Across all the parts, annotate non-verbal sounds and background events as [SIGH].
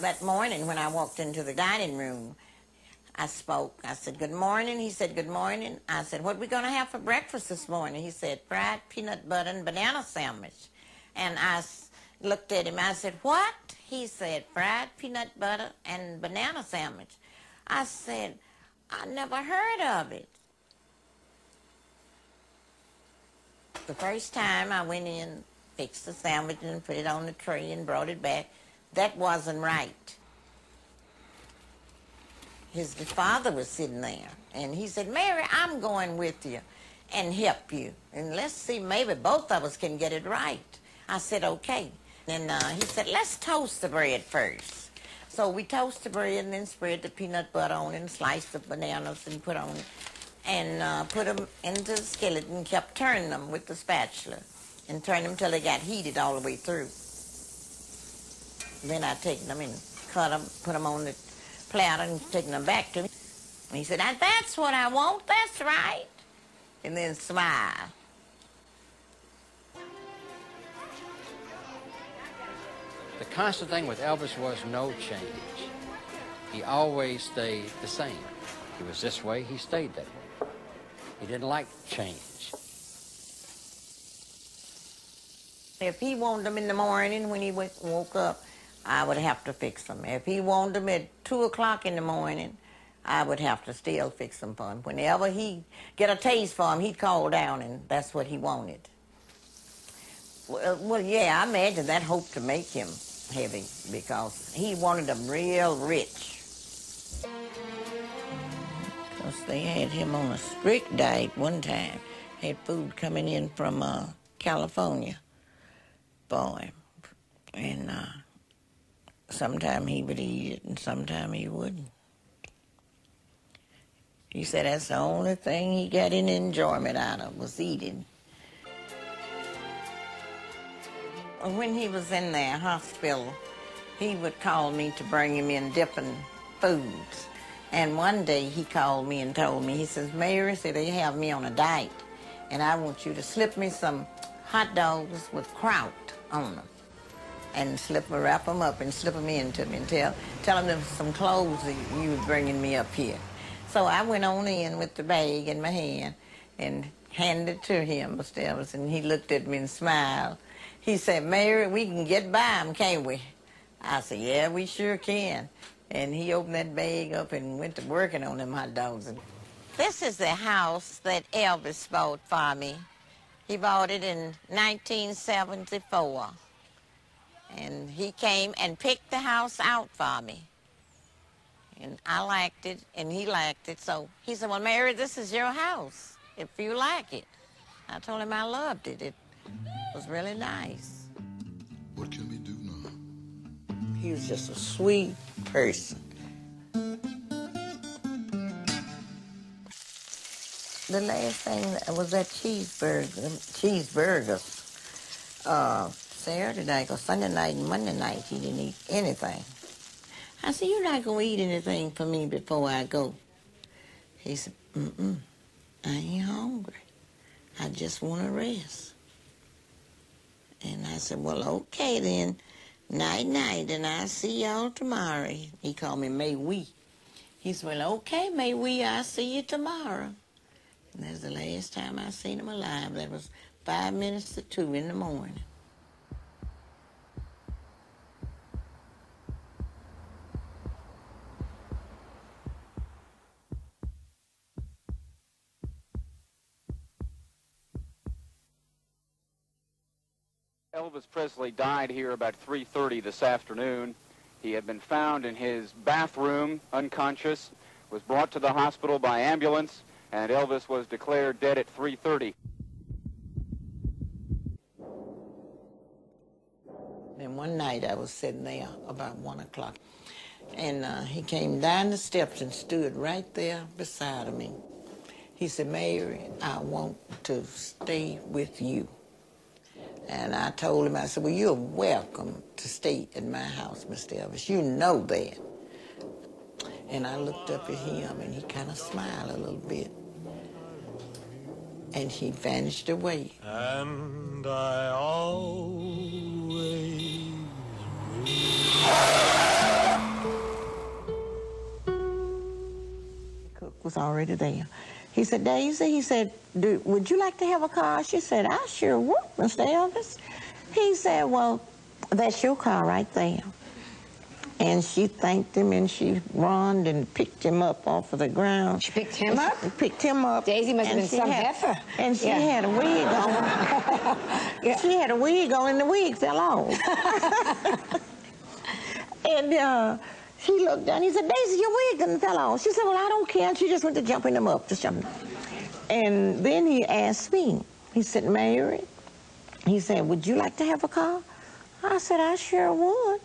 that morning when I walked into the dining room, I spoke. I said, Good morning. He said, Good morning. I said, What are we going to have for breakfast this morning? He said, Fried peanut butter and banana sandwich. And I looked at him. I said, What? He said, Fried peanut butter and banana sandwich. I said, I never heard of it. The first time I went in, fixed the sandwich and put it on the tray and brought it back, that wasn't right. His father was sitting there, and he said, Mary, I'm going with you and help you. And let's see, maybe both of us can get it right. I said, okay. And uh, he said, let's toast the bread first. So we toast the bread and then spread the peanut butter on and slice the bananas and put on and uh, put them into the skillet and kept turning them with the spatula and turn them till they got heated all the way through. Then I take them and cut them, put them on the platter and taking them back to me. And he said, that's what I want, that's right. And then smile. The constant thing with Elvis was no change. He always stayed the same. He was this way, he stayed that way. He didn't like change. If he wanted them in the morning when he woke up, I would have to fix them. If he wanted them at 2 o'clock in the morning, I would have to still fix them for him. Whenever he get a taste for him, he'd call down, and that's what he wanted. Well, well, yeah, I imagine that hoped to make him heavy because he wanted them real rich. Because they had him on a strict diet one time. Had food coming in from uh, California for him. And uh, sometime he would eat it and sometime he wouldn't. He said that's the only thing he got any enjoyment out of was eating. When he was in the hospital, he would call me to bring him in different foods. And one day he called me and told me, he says, Mary, said they have me on a diet, and I want you to slip me some hot dogs with kraut on them and slip wrap them up and slip them into me and tell, tell them there's some clothes that you were bringing me up here. So I went on in with the bag in my hand and handed it to him, Mr. And he looked at me and smiled. He said, Mary, we can get by them, can't we? I said, yeah, we sure can. And he opened that bag up and went to working on them hot dogs. This is the house that Elvis bought for me. He bought it in 1974. And he came and picked the house out for me. And I liked it, and he liked it. So he said, well, Mary, this is your house, if you like it. I told him I loved it. It was really nice. What can we do now? He was just a sweet person. The last thing was that cheeseburger, cheeseburgers. Uh, Saturday night, because Sunday night and Monday night he didn't eat anything. I said, you're not going to eat anything for me before I go. He said, mm-mm, I ain't hungry. I just want to rest. And I said, well, okay then. Night, night, and I'll see y'all tomorrow. He called me May We. He said, well, okay, May We, I'll see you tomorrow. And that's the last time I seen him alive. That was five minutes to two in the morning. Elvis Presley died here about 3.30 this afternoon. He had been found in his bathroom, unconscious, was brought to the hospital by ambulance, and Elvis was declared dead at 3.30. Then one night I was sitting there about 1 o'clock, and uh, he came down the steps and stood right there beside me. He said, Mary, I want to stay with you. And I told him, I said, well, you're welcome to stay in my house, Mr. Elvis. You know that. And I looked up at him, and he kind of smiled a little bit. And he vanished away. And I always... The cook was already there. He said, Daisy, he said, would you like to have a car? She said, I sure would, Mr. Elvis. He said, well, that's your car right there. And she thanked him and she run and picked him up off of the ground. She picked him up? Picked him up. Daisy must have been some had- heifer. And she Yeah. had a wig on. [LAUGHS] She had a wig on and the wig fell off. [LAUGHS] [LAUGHS] and uh, she looked down. He said, Daisy, your wig done fell off. She said, well, I don't care. And she just went to jumping him up, just jumping. And then he asked me, he said, Mary, he said, would you like to have a car? I said, I sure would.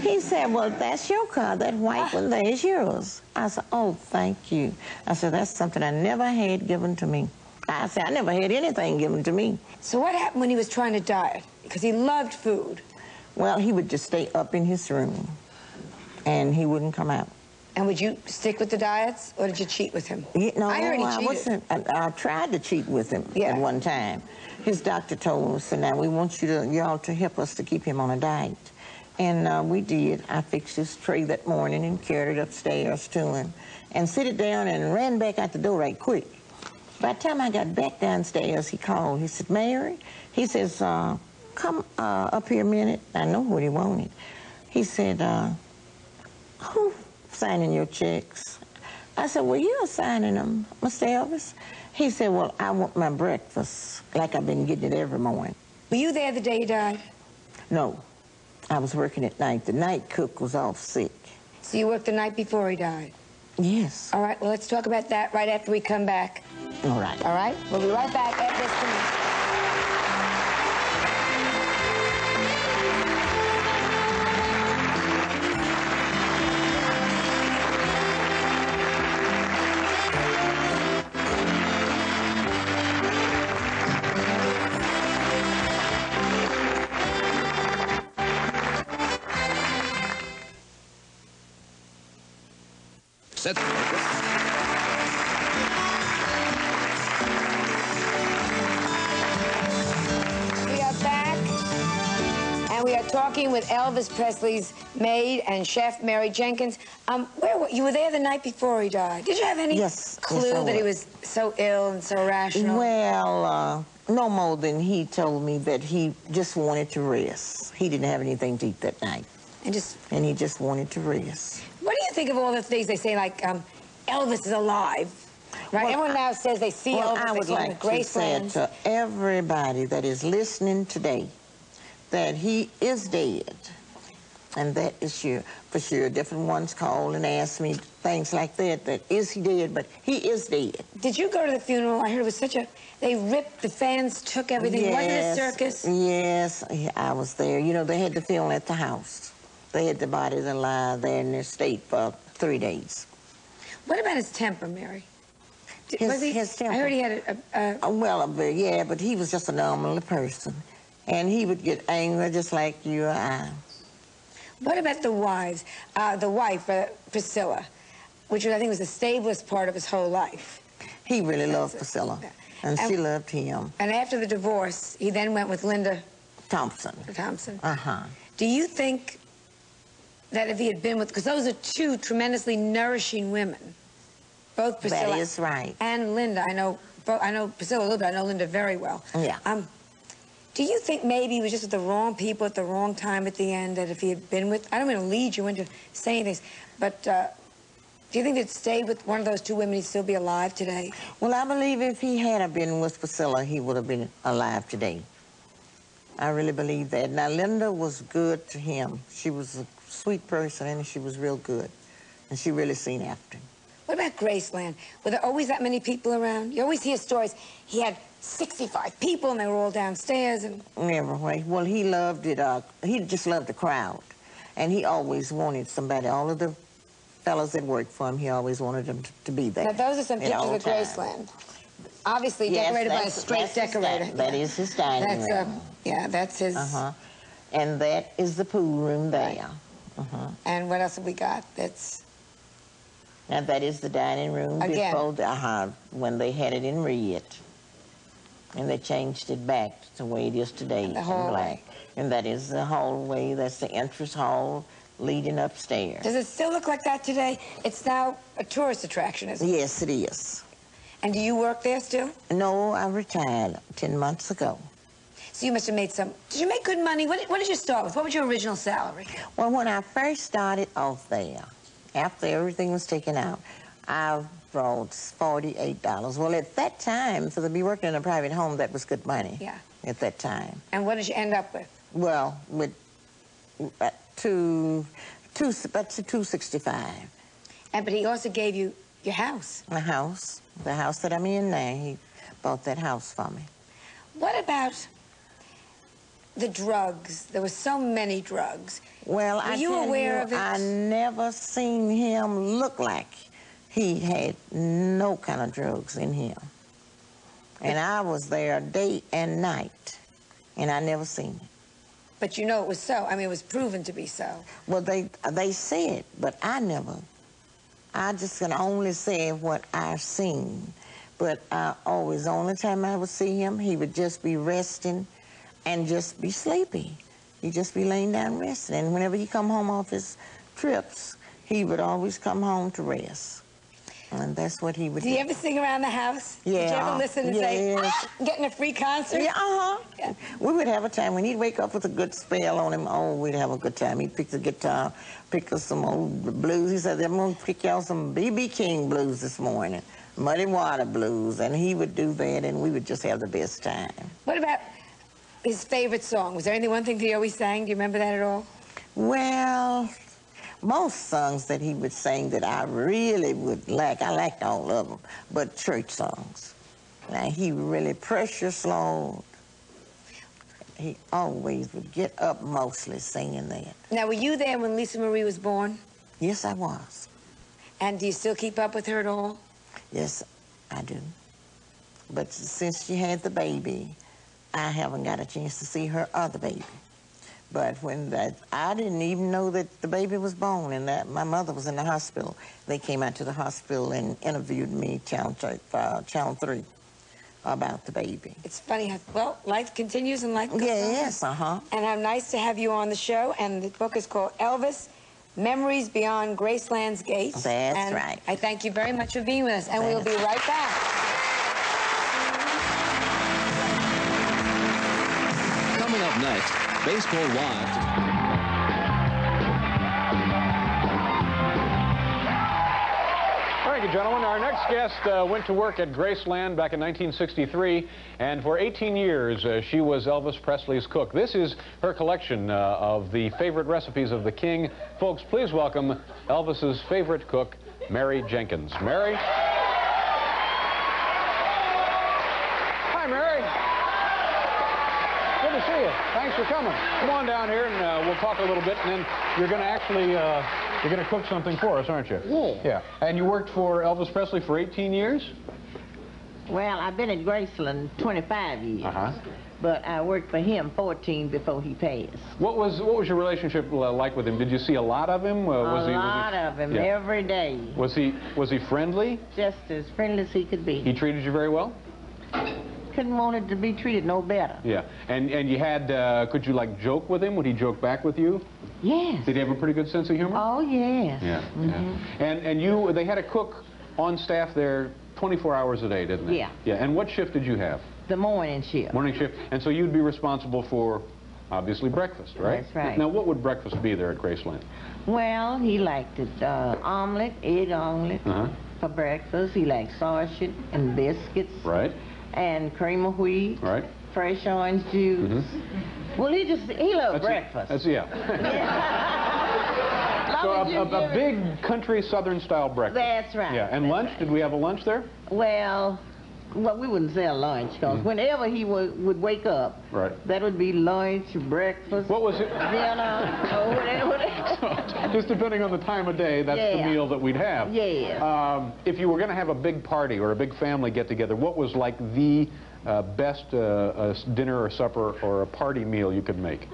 He said, well, that's your car. That white one there is yours. I said, oh, thank you. I said, that's something I never had given to me. I said, I never had anything given to me. So what happened when he was trying to diet? Because he loved food. Well, he would just stay up in his room, and he wouldn't come out. And would you stick with the diets, or did you cheat with him? No, I he I cheated. wasn't. I, I tried to cheat with him Yeah. at one time. His doctor told us, and "Now we want you to, y'all to help us to keep him on a diet." And uh, we did. I fixed his tray that morning and carried it upstairs to him, and sit it down and ran back out the door right quick. By the time I got back downstairs, he called. He said, "Mary," he says, uh, "Come uh, up here a minute." I know what he wanted. He said, uh, "Who signing your checks?" I said, well, you're signing them, Mr. Elvis. He said, well, I want my breakfast like I've been getting it every morning. Were you there the day he died? No, I was working at night. The night cook was off sick. So you worked the night before he died. Yes. All right, well, let's talk about that right after we come back. All right. All right? We'll be right back after this commercial. Set. We are back, and we are talking with Elvis Presley's maid and chef, Mary Jenkins. Um, where were you? Were there the night before he died. Did you have any Yes, clue yes, that he was. was so ill and so rational? Well, uh, no more than he told me that he just wanted to rest. He didn't have anything to eat that night, and just, and he just wanted to rest. What do you think of all the things they say, like um, Elvis is alive? Right? Well, Everyone now says they see Well, Elvis. I would like to say to everybody that is listening today that he is dead. And that is sure, for sure. Different ones call and ask me things like that, that is he dead? But he is dead. Did you go to the funeral? I heard it was such a. They ripped the fans, took everything. Wasn't it a circus? Yes, I was there. You know, they had the funeral at the house. They had the bodies alive there in their state for three days. What about his temper, Mary? Did- His- was he, his I heard he had a. a, a Uh, Well, a bit, yeah, but he was just a normal person. And he would get angry just like you or I. what about the wives? Uh, the wife, uh, Priscilla, which I think was the stablest part of his whole life. He really loved it. Priscilla, and And- she loved him. And after the divorce, he then went with Linda Thompson. Thompson. Uh-huh. Do you think that if he had been with, because those are two tremendously nourishing women, both Priscilla That is right. and Linda. I know, I know Priscilla a little bit. I know Linda very well. Yeah. Um, do you think maybe he was just with the wrong people at the wrong time at the end? That if he had been with, I don't mean to lead you into saying things, but uh, do you think he'd stayed with one of those two women, he'd still be alive today? Well, I believe if he had been with Priscilla, he would have been alive today. I really believe that. Now, Linda was good to him. She was sweet person, and she was real good. And she really seen after him. What about Graceland? Were there always that many people around? You always hear stories. He had 65 people, and they were all downstairs. And Everywhere. Well, he loved it. Uh, he just loved the crowd. And he always wanted somebody, all of the fellas that worked for him, he always wanted them to, to be there. now those are some pictures of times. Graceland. Obviously Yes, decorated by a straight his decorator. that is his dining That's uh, room. yeah, that's his. Uh-huh. And that is the pool room there. And what else have we got? That's Now, that is the dining room Again. before, the, uh, when they had it in red. And they changed it back to the way it is today, in black. And that is the hallway, that's the entrance hall leading upstairs. Does it still look like that today? It's now a tourist attraction, isn't it? Yes, it is. And do you work there still? No, I retired 10 months ago. So you must have made some. Did you make good money? What, what did you start with? What was your original salary? Well, when I first started off there, after everything was taken out, I brought $48. Well, at that time, for to be working in a private home, that was good money. Yeah. At that time. And what did you end up with? Well, with uh, two, two, about 265. And but he also gave you your house. My house, the house that I'm in now, he bought that house for me. What about the drugs? There were so many drugs. Well, Were I you tell aware you, of it? I never seen him look like he had no kind of drugs in him. And I was there day and night, and I never seen it. But you know it was so. I mean, it was proven to be so. Well, they they said, but I never. I just can only say what I've seen. But I always, the only time I would see him, he would just be resting and just be sleepy. He'd just be laying down resting. And whenever he come home off his trips, he would always come home to rest. And that's what he would Did do. you ever sing around the house? Yeah. Did you ever listen and say, ah, getting a free concert? Yeah, uh-huh. Yeah. We would have a time when he'd wake up with a good spell on him. Oh, we'd have a good time. He'd pick the guitar, pick us some old blues. He said, I'm going to pick y'all some B.B. King blues this morning, Muddy Water blues. And he would do that, and we would just have the best time. What about his favorite song? Was there any one thing that he always sang? Do you remember that at all? Well, most songs that he would sing that I really would like, I liked all of them, but church songs. Now, he really precious Lord. He always would get up mostly singing that. Now, were you there when Lisa Marie was born? Yes, I was. And do you still keep up with her at all? Yes, I do. But since she had the baby, I haven't got a chance to see her other baby. But when that, I didn't even know that the baby was born, and that my mother was in the hospital. They came out to the hospital and interviewed me, Channel, uh, Channel 3, about the baby. It's funny how, well, life continues and life goes on. Yes, uh-huh. And how nice to have you on the show. And the book is called Elvis, Memories Beyond Graceland's Gate. That's and right. I thank you very much for being with us. And we'll be right back. Baseball Wives. Thank you, gentlemen. Our next guest uh, went to work at Graceland back in 1963, and for 18 years uh, she was Elvis Presley's cook. This is her collection uh, of the favorite recipes of the king. Folks, please welcome Elvis's favorite cook, Mary Jenkins. Mary? Hi, Mary. You. Thanks for coming. Come on down here, and uh, we'll talk a little bit, and then you're going to actually uh, you're going to cook something for us, aren't you? Yeah. Yeah. And you worked for Elvis Presley for 18 years? Well, I've been at Graceland 25 years. Uh-huh. But I worked for him 14 before he passed. What was what was your relationship uh, like with him? Did you see a lot of him? Uh, a was he, was lot he, of him Yeah. every day. Was he was he friendly? Just as friendly as he could be. He treated you very well. Couldn't want it to be treated no better. Yeah. And and you had uh, could you like joke with him? Would he joke back with you? Yes. Did he have a pretty good sense of humor? Oh, yes. Yeah. Yeah. And and you they had a cook on staff there 24 hours a day, didn't they? Yeah. Yeah. And what shift did you have? The morning shift. Morning shift. And so you'd be responsible for obviously breakfast, right? That's right. Now what would breakfast be there at Graceland? Well, he liked it, uh, omelet, egg omelet Uh-huh. for breakfast. He liked sausage and biscuits Right. And cream of wheat, Right. fresh orange juice. Mm-hmm. Well, he just, he loved That's breakfast. That's yeah. [LAUGHS] Long So a, a, a big country southern style breakfast. That's right. Yeah, and That's lunch? right. Did we have a lunch there? Well, well, we wouldn't sell lunch because whenever he would, would wake up. Right. that would be lunch, breakfast, What was it? dinner, [LAUGHS] or whatever. [LAUGHS] Just depending on the time of day, that's the meal that we'd have. Yeah. Um, if you were going to have a big party or a big family get together, what was like the uh, best uh, uh, dinner or supper or a party meal you could make?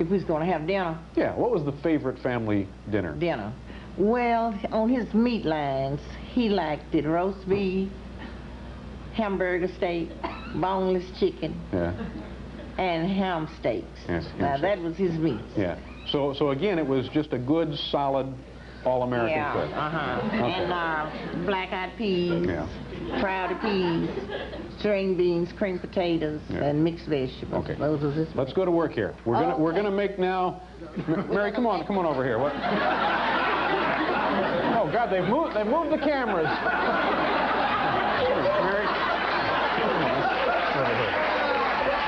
if we was going to have dinner, Yeah, what was the favorite family dinner? dinner. Well, on his meat lines, he liked it roast beef, hamburger steak, boneless chicken, Yeah. and ham steaks. Yes, ham now steak. that was his meat. Yeah. So, so again, it was just a good, solid, all-American Yeah, cook. uh-huh. And uh, black-eyed peas, Yeah. sprouted peas, string beans, cream potatoes, Yeah. and mixed vegetables. Okay. Those was his. Let's go to work here. We're gonna we're gonna make now. Mary, come on, come on over here. What? [LAUGHS] Oh God, they've moved they've moved the cameras. Mary, over here.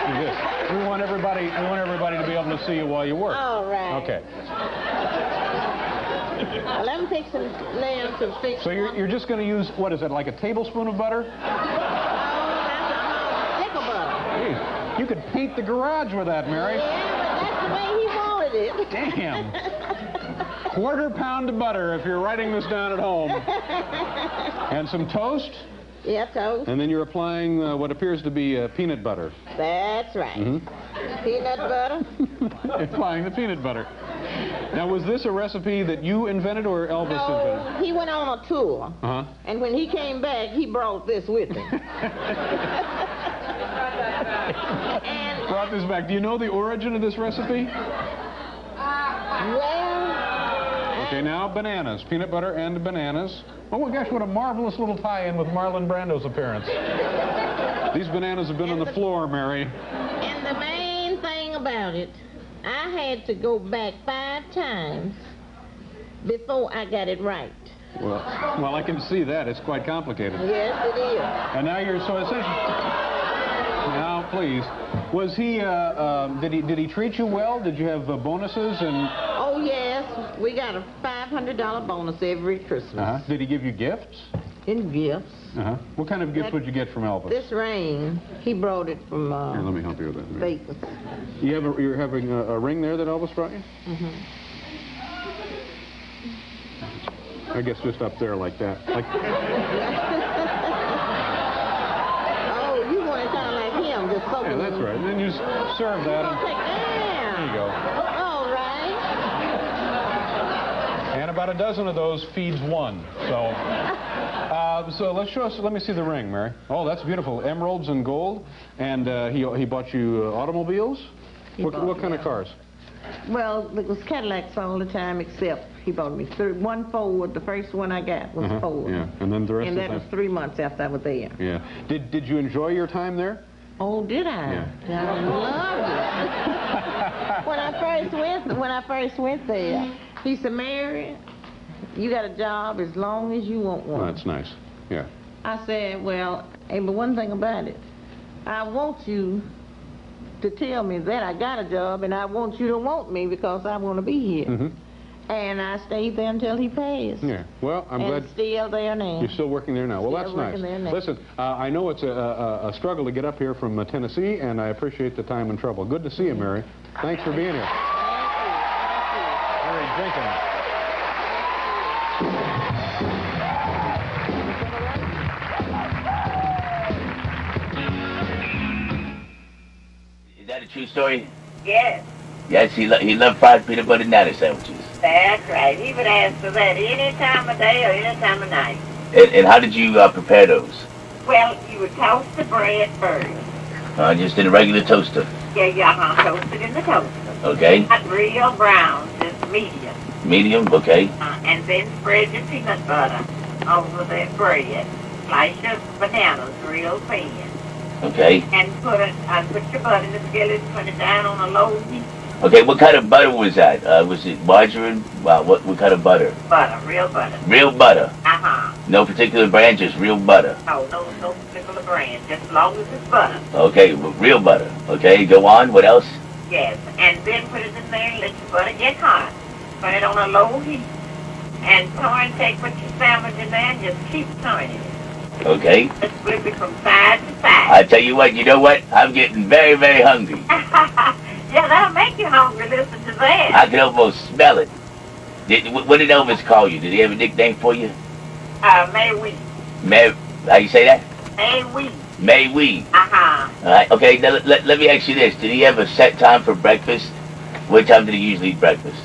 Do this. We want everybody we want everybody to be able to see you while you work. All right. Okay. Let me fix some lamb to fix. So you're you're just gonna use what is it like a tablespoon of butter? That's a whole of butter. Jeez, you could paint the garage with that, Mary. Yeah, but that's the way he wanted it. Damn. Quarter pound of butter if you're writing this down at home. [LAUGHS] And some toast. Yeah, toast. And then you're applying uh, what appears to be uh, peanut butter. That's right. Mm-hmm. Peanut butter. [LAUGHS] applying the peanut butter. Now, was this a recipe that you invented or Elvis No, invented? he went on a tour. Uh-huh. And when he came back, he brought this with him. and, [LAUGHS] Brought this back. Do you know the origin of this recipe? well, Okay, now bananas. Peanut butter and bananas. Oh my gosh, what a marvelous little tie-in with Marlon Brando's appearance. These bananas have been on the floor, Mary. and the main thing about it, I had to go back five times before I got it right. Well, well, I can see that. It's quite complicated. Yes, it is. And now you're so essentially. Now, please, was he? Uh, um, did he? Did he treat you well? Did you have uh, bonuses and? Oh, yes, we got a $500 bonus every Christmas Uh-huh. Did he give you gifts? in gifts. Uh-huh. What kind of gifts That- would you get from Elvis? This ring, he brought it from Here, uh, let me help you with that. Vegas. You have a, you're having a, a ring there that Elvis brought you? Mm-hmm. I guess just up there like that. Like, [LAUGHS] Oh, you want kind of like him, just soaking yeah, that's right. And then you serve that. And, take- yeah. there you go. All right. And about a dozen of those feeds one. So, [LAUGHS] uh, so let's show us. Let me see the ring, Mary. Oh, that's beautiful. Emeralds and gold. And uh, he he bought you uh, automobiles. He what what kind of cars? Well, it was Cadillacs all the time, except he bought me three, one Ford. The first one I got was Uh-huh, Ford. Yeah. And then the rest And of that was three months after I was there. Yeah. Did did you enjoy your time there? Oh, did I? Yeah. I loved it. [LAUGHS] when I first went, when I first went there, he said, "Mary, you got a job as long as you want Oh, one." that's nice. Yeah. I said, "Well, hey, but one thing about it, I want you to tell me that I got a job, and I want you to want me because I want to be here." Mm-hmm. And I stayed there until he passed. Yeah. Well, I'm and glad. still there now. You're still working there now. Well, Still that's nice. there now. Listen, uh, I know it's a, a, a struggle to get up here from uh, Tennessee, and I appreciate the time and trouble. Good to see you, Mary. Thanks for being here. Mary Jenkins. Is that a true story? Yes, Yes, he, lo- he loved fried peanut butter nana sandwiches. that's right. He would ask for that any time of day or any time of night. And, and how did you uh, prepare those? Well, you would toast the bread first. Uh, just in a regular toaster. Yeah, yeah, uh-huh, toast it in the toaster. Okay. Not real brown, medium. Medium. Okay. Uh, and then spread your peanut butter over that bread. Slice your bananas real thin. Okay. And put it, uh, put your butter in the skillet, put it down on a low heat. Okay. What kind of butter was that? Uh, was it margarine? Wow. What what kind of butter? Butter, real butter. Real butter. Uh-huh. No particular brand, just real butter. No, no, no particular brand, just as long as it's butter. Okay. well, Real butter. Okay. Go on. What else? Yes, and then put it in there and let your butter get hot. Put it on a low heat. And turn, take what your sandwich in there and just keep turning it. Okay. Just flip it from side to side. I tell you what. You know what? I'm getting very very hungry. [LAUGHS] yeah, that'll make you hungry. Listen to that. I can almost smell it. Did, what what did Elvis call you? Did he have a nickname for you? Uh, may we? May, how you say that? May we? May we? Uh-huh. All right. Okay. Now, let, let, let me ask you this: Did he have a set time for breakfast? What time did he usually eat breakfast?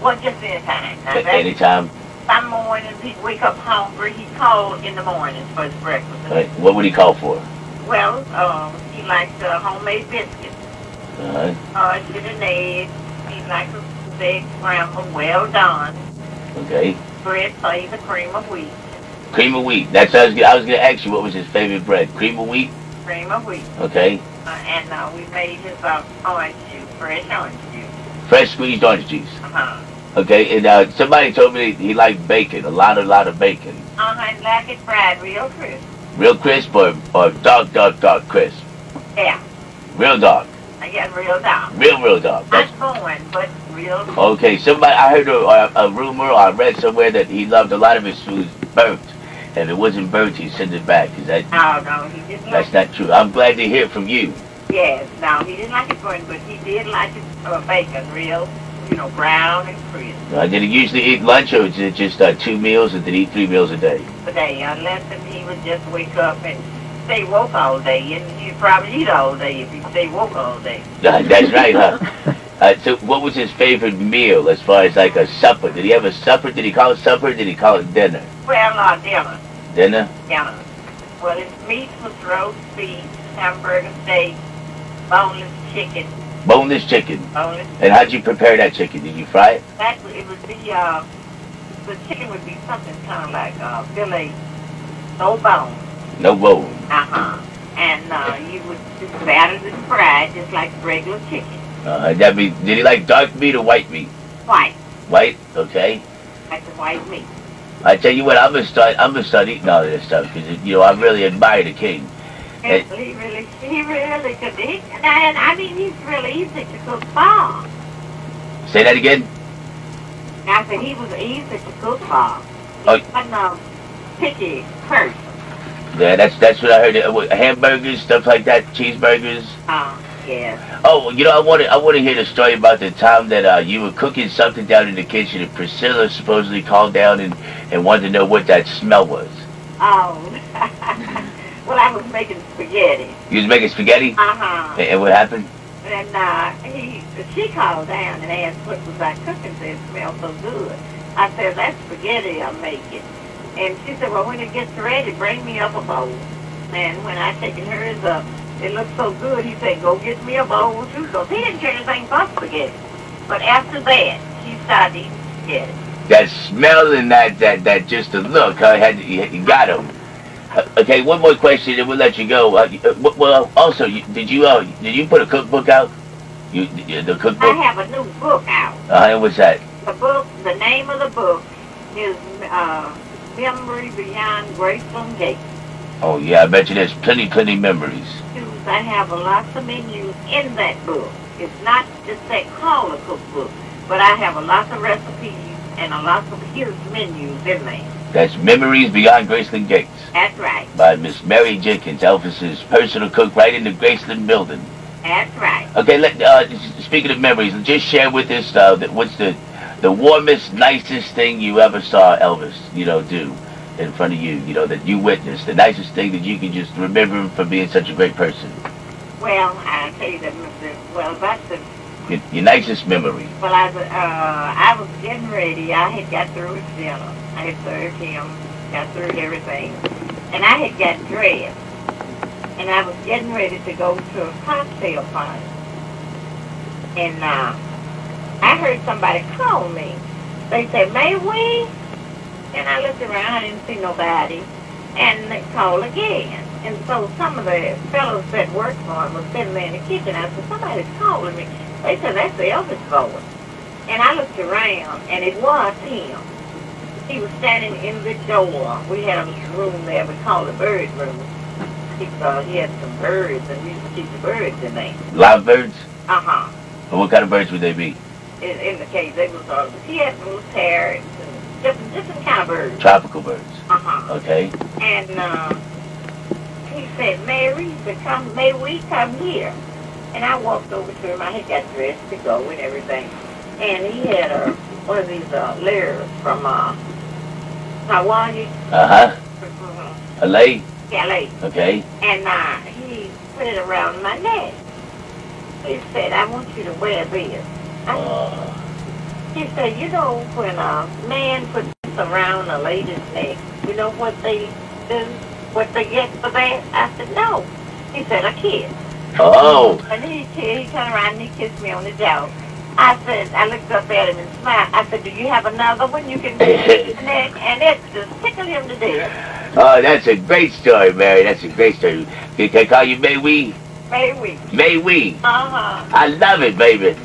Well, just any time. Now, any time. Some mornings he'd wake up hungry. He'd call in the mornings for his breakfast. All right. What would he call for? Well, um, he likes uh, homemade biscuits. All right. Uh, chicken eggs. He likes a egg scramble, well done. Okay. Bread a cream of wheat. Cream of wheat. That's I was, gonna- I was going to ask you what was his favorite bread. Cream of wheat? Cream of wheat. Okay. Uh, and uh, we made his uh, orange juice, fresh orange juice. Fresh squeezed orange juice. Uh-huh. Okay. And uh, somebody told me he liked bacon. A lot, a lot of bacon. Uh-huh, and like it fried real crisp. Real crisp or, or dark, dark, dark crisp? Yeah, Real dark. I get real down. Real, real dark. That's Not born, but real Okay, somebody I heard a, a, a rumor or I read somewhere that he loved a lot of his foods burnt. If it wasn't burnt, he'd send it back. Is that Oh, no, he didn't like that's not true? I'm glad to hear from you. Yes, no, he didn't like it burnt, but he did like it uh, bacon, real, you know, brown and crisp. Did he usually eat lunch or is it just uh, two meals or did he eat three meals a day? a day, unless and he would just wake up and stay woke all day, and he'd probably eat all day if he stay woke all day. [LAUGHS] Uh, that's right, huh? [LAUGHS] Uh, so what was his favorite meal as far as like a supper? Did he have a supper? Did he call it supper? Did he call it dinner? Well, uh, dinner, Dinner? dinner. Well, it's meat was roast beef, hamburger steak, boneless chicken, Boneless chicken. boneless. And how'd you prepare that chicken? Did you fry it? That it would be uh, the chicken would be something kind of like uh, fillet, no bone. No bone. Uh huh. And uh, you would just batter it and fry it just like regular chicken. Uh, that be, did he like dark meat or white meat? White, White, okay. like the white meat. I tell you what, I'm gonna start. I'm gonna start eating all of this stuff because you know I really admire the king. Yes, he really, he really could eat. And I mean, he's really easy to cook for. Say that again. I said he was easy to cook for. He Oh. wasn't a picky person. Yeah, that's that's what I heard. Uh, Hamburgers, stuff like that, cheeseburgers. Uh, yes. Oh, you know, I want to I want to hear the story about the time that uh, you were cooking something down in the kitchen and Priscilla supposedly called down and and wanted to know what that smell was. Oh. [LAUGHS] well, I was making spaghetti. You was making spaghetti, Uh-huh. and, and what happened? And uh, he, she called down and asked what was I cooking that smelled so good. I said, that's spaghetti I'm making. And she said, well, when it gets ready, bring me up a bowl. And when I taken hers up, it looked so good, he said, go get me a bowl too. Because he didn't care anything about spaghetti. But after that, he started eating spaghetti. That smell and that that that just the look. I had you, you got him. Uh, okay, one more question, and we'll let you go. Uh, uh, well, also, you, did you uh, did you put a cookbook out? You the cookbook. I have a new book out. Uh, what's that? The book, the name of the book is uh, Memory Beyond Graceland Gate. Oh yeah, I bet you there's plenty, plenty memories. I have a lot of menus in that book. It's not just that called a cookbook, but I have a lot of recipes and a lot of his menus in there. That's Memories Beyond Graceland Gates That's right. by Miss Mary Jenkins, Elvis's personal cook right in the Graceland building. That's right. Okay, let uh, speaking of memories, just share with us uh, that what's the the warmest, nicest thing you ever saw Elvis, you know, do in front of you, you know, that you witnessed, the nicest thing that you can just remember him for being such a great person. Well, I'll tell you that, Mr. Well, that's the, Your, your nicest memory. well, I, was, uh, I was getting ready. I had got through with dinner. I had served him, got through everything. And I had got dressed. And I was getting ready to go to a cocktail party. And, uh, I heard somebody call me. They said, May we? And I looked around, I didn't see nobody. And they called again. And so some of the fellows that worked for him was sitting there in the kitchen. I said, somebody's calling me. They said, that's the Elvis voice. And I looked around, and it was him. He was standing in the door. We had a room there we called the bird room. He, uh, he had some birds, and we used to keep the birds in there. Live birds? Uh-huh. And what kind of birds would they be? In, in the cage, they was, uh, he had some little parrots and different, different kind of birds. Tropical birds. Uh-huh. Okay. And uh, he said, Mary, come, may we come here? And I walked over to him. I had got dressed to go and everything. And he had a, one of these uh, lyres from uh, Hawaii. Uh huh. Mhm. A lay? Yeah, like, Okay. and uh, he put it around my neck. He said, I want you to wear this. I, Uh, he said, you know, when a man puts around a lady's neck, you know what they do? What they get for that? I said, no. He said, a kiss. oh. And he, he turned around and he kissed me on the jaw. I said, I looked up at him and smiled. I said, do you have another one you can [LAUGHS] and, and it just tickled him to death. Oh, that's a great story, Mary. That's a great story. Can I call you May We? May we? May We. Uh-huh. I love it, baby.